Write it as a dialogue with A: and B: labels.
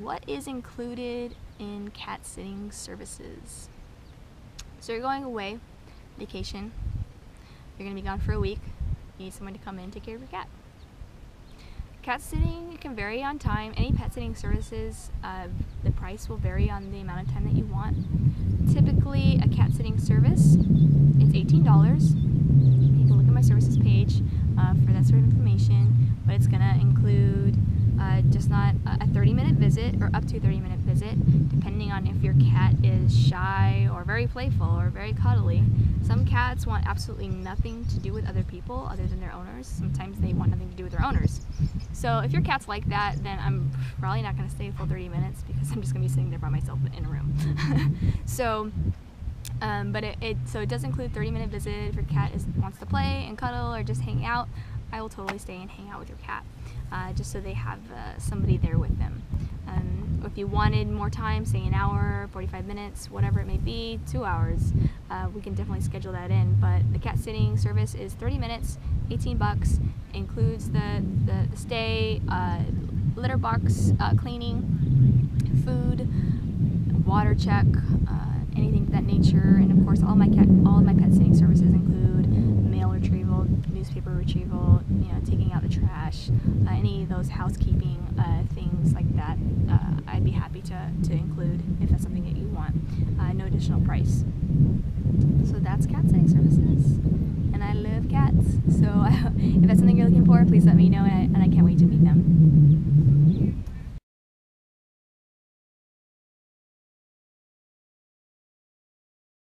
A: what is included in cat sitting services? So you're going away, vacation. You're gonna be gone for a week. You need someone to come in take care of your cat. Cat sitting can vary on time. Any pet sitting services, uh, the price will vary on the amount of time that you want. Typically, a cat sitting service, it's $18. You can look at my services page uh, for that sort of information, but it's gonna include just not a 30 minute visit or up to 30 minute visit, depending on if your cat is shy or very playful or very cuddly. Some cats want absolutely nothing to do with other people other than their owners. Sometimes they want nothing to do with their owners. So if your cat's like that, then I'm probably not going to stay full 30 minutes because I'm just going to be sitting there by myself in a room. so. Um, but it, it, so it does include 30 minute visit if your cat is wants to play and cuddle or just hang out. I will totally stay and hang out with your cat uh, just so they have uh, somebody there with them. Um, if you wanted more time, say an hour, 45 minutes, whatever it may be, two hours, uh, we can definitely schedule that in. But the cat sitting service is 30 minutes, 18 bucks, includes the, the, the stay, uh, litter box uh, cleaning, food, water check, uh, anything of that nature, and of course all my cat, all of my pet sitting services include newspaper retrieval, you know, taking out the trash, uh, any of those housekeeping uh, things like that. Uh, I'd be happy to, to include if that's something that you want. Uh, no additional price. So that's cat sitting services, and I love cats. So if that's something you're looking for, please let me know, and I, and I can't wait to meet them.